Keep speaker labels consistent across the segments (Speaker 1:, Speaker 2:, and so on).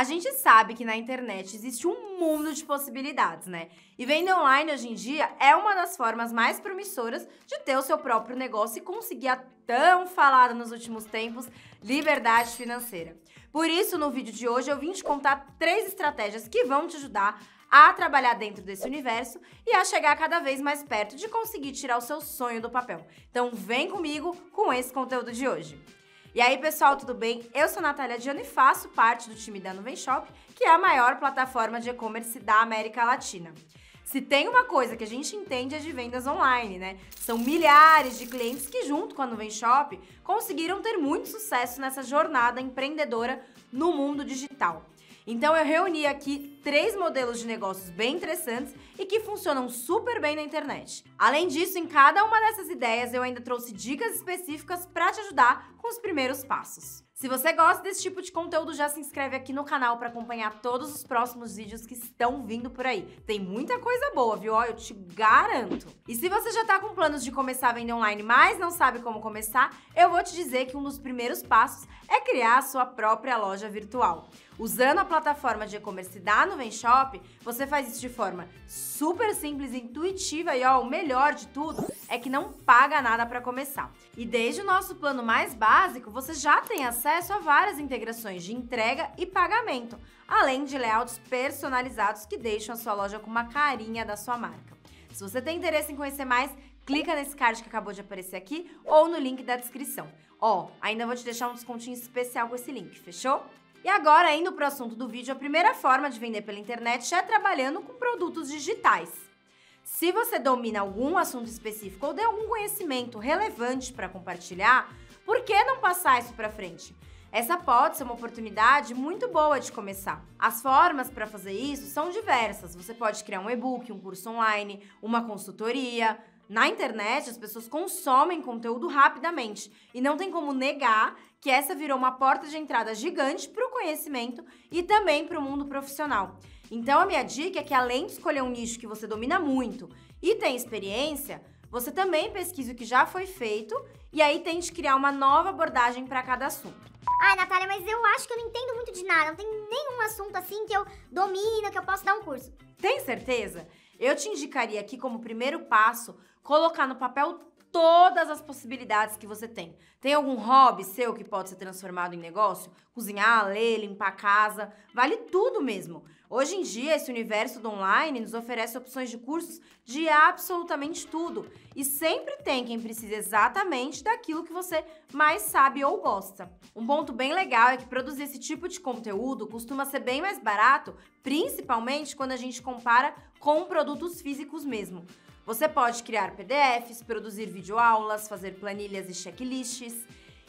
Speaker 1: A gente sabe que na internet existe um mundo de possibilidades, né? E vender online hoje em dia é uma das formas mais promissoras de ter o seu próprio negócio e conseguir a tão falada nos últimos tempos liberdade financeira. Por isso, no vídeo de hoje eu vim te contar três estratégias que vão te ajudar a trabalhar dentro desse universo e a chegar cada vez mais perto de conseguir tirar o seu sonho do papel. Então vem comigo com esse conteúdo de hoje. E aí, pessoal, tudo bem? Eu sou Natália Diano e faço parte do time da Nuvem Shop, que é a maior plataforma de e-commerce da América Latina. Se tem uma coisa que a gente entende é de vendas online, né? São milhares de clientes que, junto com a Nuvem Shop, conseguiram ter muito sucesso nessa jornada empreendedora no mundo digital. Então eu reuni aqui três modelos de negócios bem interessantes e que funcionam super bem na internet. Além disso, em cada uma dessas ideias eu ainda trouxe dicas específicas para te ajudar com os primeiros passos. Se você gosta desse tipo de conteúdo, já se inscreve aqui no canal para acompanhar todos os próximos vídeos que estão vindo por aí. Tem muita coisa boa, viu? Eu te garanto. E se você já está com planos de começar a vender online, mas não sabe como começar, eu vou te dizer que um dos primeiros passos é criar a sua própria loja virtual. Usando a plataforma de e-commerce da Nuvem Shop, você faz isso de forma super simples, intuitiva e ó, o melhor de tudo é que não paga nada para começar. E desde o nosso plano mais básico, você já tem acesso a várias integrações de entrega e pagamento, além de layouts personalizados que deixam a sua loja com uma carinha da sua marca. Se você tem interesse em conhecer mais, clica nesse card que acabou de aparecer aqui ou no link da descrição. Ó, ainda vou te deixar um descontinho especial com esse link, fechou? E agora, indo para o assunto do vídeo, a primeira forma de vender pela internet é trabalhando com produtos digitais. Se você domina algum assunto específico ou tem algum conhecimento relevante para compartilhar, por que não passar isso para frente? Essa pode ser uma oportunidade muito boa de começar. As formas para fazer isso são diversas. Você pode criar um e-book, um curso online, uma consultoria, na internet, as pessoas consomem conteúdo rapidamente e não tem como negar que essa virou uma porta de entrada gigante para o conhecimento e também para o mundo profissional. Então, a minha dica é que além de escolher um nicho que você domina muito e tem experiência, você também pesquise o que já foi feito e aí tente criar uma nova abordagem para cada assunto.
Speaker 2: Ai, Natália, mas eu acho que eu não entendo muito de nada. Não tem nenhum assunto assim que eu domino, que eu posso dar um curso.
Speaker 1: Tem certeza? Eu te indicaria aqui como primeiro passo colocar no papel todas as possibilidades que você tem. Tem algum hobby seu que pode ser transformado em negócio? Cozinhar, ler, limpar a casa, vale tudo mesmo. Hoje em dia, esse universo do online nos oferece opções de cursos de absolutamente tudo. E sempre tem quem precisa exatamente daquilo que você mais sabe ou gosta. Um ponto bem legal é que produzir esse tipo de conteúdo costuma ser bem mais barato, principalmente quando a gente compara com produtos físicos mesmo. Você pode criar PDFs, produzir videoaulas, fazer planilhas e checklists.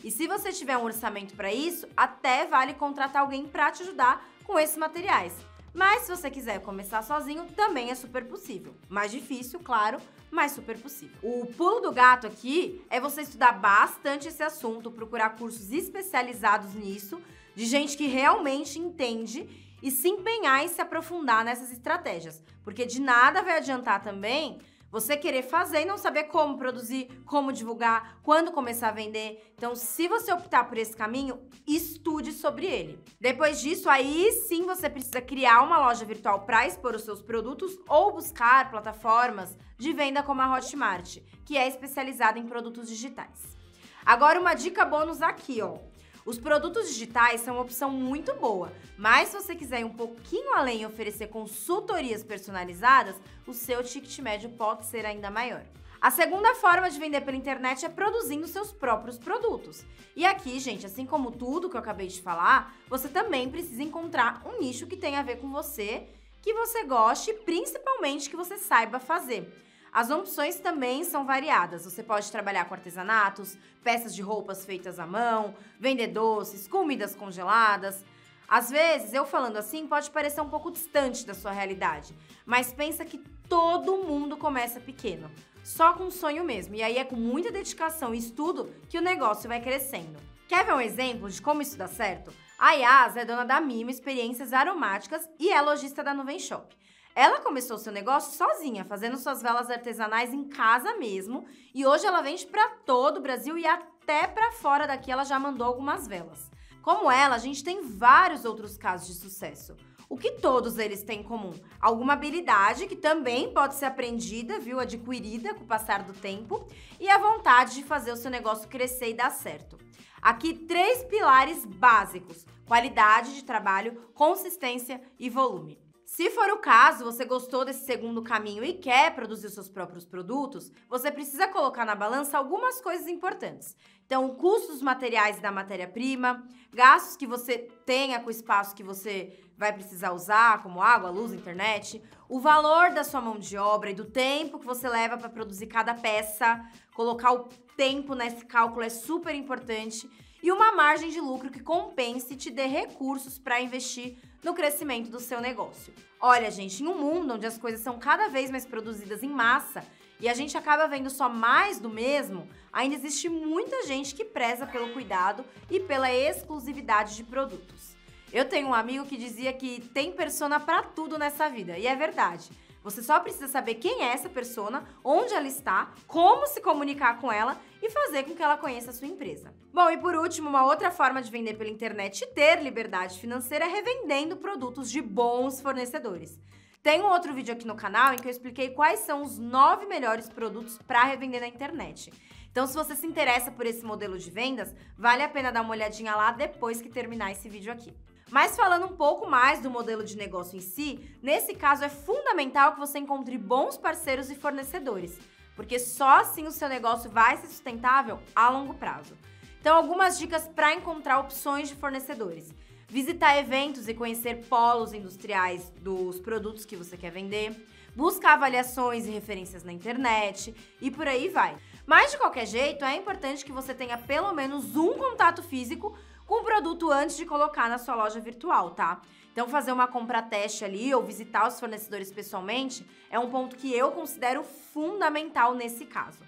Speaker 1: E se você tiver um orçamento para isso, até vale contratar alguém para te ajudar com esses materiais. Mas se você quiser começar sozinho, também é super possível. Mais difícil, claro, mas super possível. O pulo do gato aqui é você estudar bastante esse assunto, procurar cursos especializados nisso, de gente que realmente entende e se empenhar em se aprofundar nessas estratégias. Porque de nada vai adiantar também você querer fazer e não saber como produzir, como divulgar, quando começar a vender. Então, se você optar por esse caminho, estude sobre ele. Depois disso, aí sim você precisa criar uma loja virtual para expor os seus produtos ou buscar plataformas de venda como a Hotmart, que é especializada em produtos digitais. Agora, uma dica bônus aqui, ó. Os produtos digitais são uma opção muito boa, mas se você quiser ir um pouquinho além e oferecer consultorias personalizadas, o seu ticket médio pode ser ainda maior. A segunda forma de vender pela internet é produzindo seus próprios produtos. E aqui, gente, assim como tudo que eu acabei de falar, você também precisa encontrar um nicho que tenha a ver com você, que você goste e principalmente que você saiba fazer. As opções também são variadas. Você pode trabalhar com artesanatos, peças de roupas feitas à mão, vender doces, comidas congeladas. Às vezes, eu falando assim pode parecer um pouco distante da sua realidade, mas pensa que todo mundo começa pequeno, só com um sonho mesmo. E aí é com muita dedicação e estudo que o negócio vai crescendo. Quer ver um exemplo de como isso dá certo? A Yas é dona da Mimo Experiências Aromáticas e é lojista da Nuvem Shop. Ela começou seu negócio sozinha, fazendo suas velas artesanais em casa mesmo, e hoje ela vende para todo o Brasil e até para fora daqui ela já mandou algumas velas. Como ela, a gente tem vários outros casos de sucesso. O que todos eles têm em comum? Alguma habilidade que também pode ser aprendida, viu, adquirida com o passar do tempo, e a vontade de fazer o seu negócio crescer e dar certo. Aqui três pilares básicos: qualidade de trabalho, consistência e volume. Se for o caso, você gostou desse segundo caminho e quer produzir seus próprios produtos, você precisa colocar na balança algumas coisas importantes. Então, custos materiais da matéria-prima, gastos que você tenha com o espaço que você vai precisar usar, como água, luz, internet, o valor da sua mão de obra e do tempo que você leva para produzir cada peça. Colocar o tempo nesse cálculo é super importante e uma margem de lucro que compense e te dê recursos para investir no crescimento do seu negócio. Olha, gente, em um mundo onde as coisas são cada vez mais produzidas em massa e a gente acaba vendo só mais do mesmo, ainda existe muita gente que preza pelo cuidado e pela exclusividade de produtos. Eu tenho um amigo que dizia que tem persona para tudo nessa vida, e é verdade. Você só precisa saber quem é essa persona, onde ela está, como se comunicar com ela e fazer com que ela conheça a sua empresa. Bom, e por último, uma outra forma de vender pela internet e ter liberdade financeira é revendendo produtos de bons fornecedores. Tem um outro vídeo aqui no canal em que eu expliquei quais são os nove melhores produtos para revender na internet. Então, se você se interessa por esse modelo de vendas, vale a pena dar uma olhadinha lá depois que terminar esse vídeo aqui. Mas falando um pouco mais do modelo de negócio em si, nesse caso é fundamental que você encontre bons parceiros e fornecedores, porque só assim o seu negócio vai ser sustentável a longo prazo. Então, algumas dicas para encontrar opções de fornecedores. Visitar eventos e conhecer polos industriais dos produtos que você quer vender. Buscar avaliações e referências na internet e por aí vai. Mas de qualquer jeito, é importante que você tenha pelo menos um contato físico com o produto antes de colocar na sua loja virtual, tá? Então, fazer uma compra teste ali ou visitar os fornecedores pessoalmente é um ponto que eu considero fundamental nesse caso.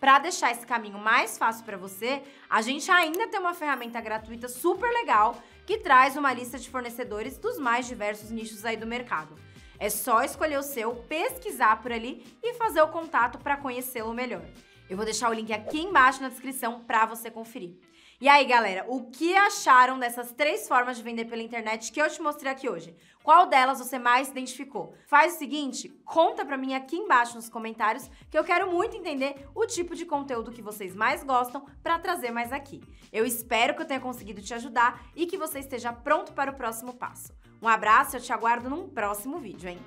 Speaker 1: Para deixar esse caminho mais fácil para você, a gente ainda tem uma ferramenta gratuita super legal que traz uma lista de fornecedores dos mais diversos nichos aí do mercado. É só escolher o seu, pesquisar por ali e fazer o contato para conhecê-lo melhor. Eu vou deixar o link aqui embaixo na descrição para você conferir. E aí, galera, o que acharam dessas três formas de vender pela internet que eu te mostrei aqui hoje? Qual delas você mais identificou? Faz o seguinte, conta pra mim aqui embaixo nos comentários que eu quero muito entender o tipo de conteúdo que vocês mais gostam para trazer mais aqui. Eu espero que eu tenha conseguido te ajudar e que você esteja pronto para o próximo passo. Um abraço e eu te aguardo num próximo vídeo, hein?